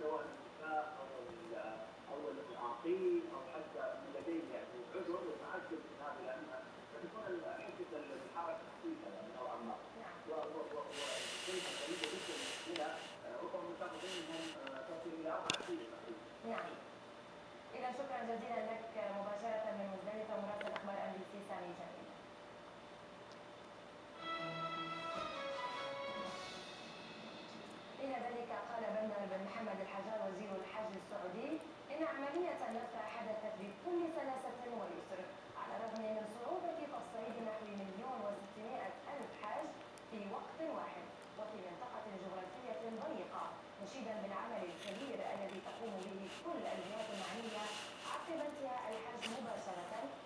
سواء النساء أو المعاقين أو حتى من لديه يعني عذر متعدد من هذا لأن تكون حتة الحركه نوعا ما وكيف قريبه جدا إلى ربما المتاخرين منهم تصل إلى أربع سنين نعم. إذا شكرا جزيلا لك مباشرة من مزدلفه جزءا من الذي تقوم به كل الجهات المعنية عقب انتهاء الحج مباشرة.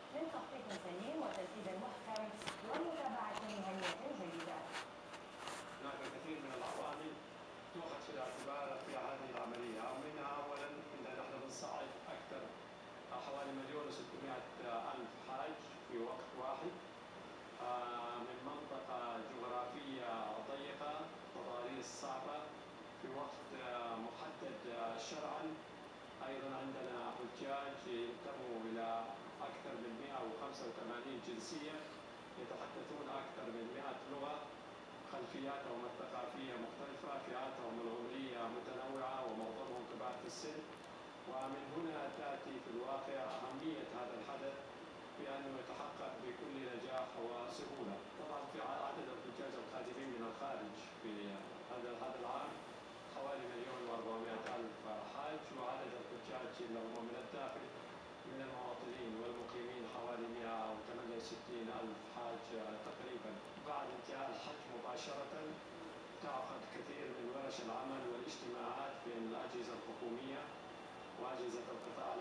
من 185 جنسية يتحدثون أكثر من 100 لغة خلفياتهم الثقافية مختلفة فئاتهم العمرية متنوعة ومعظمهم كبار في السن. ومن هنا تأتي في الواقع أهمية هذا الحدث بأنه يتحقق بكل نجاح وسهولة. مباشرة تعقد كثير من ورش العمل والاجتماعات بين الأجهزة الحكومية وأجهزة القطاع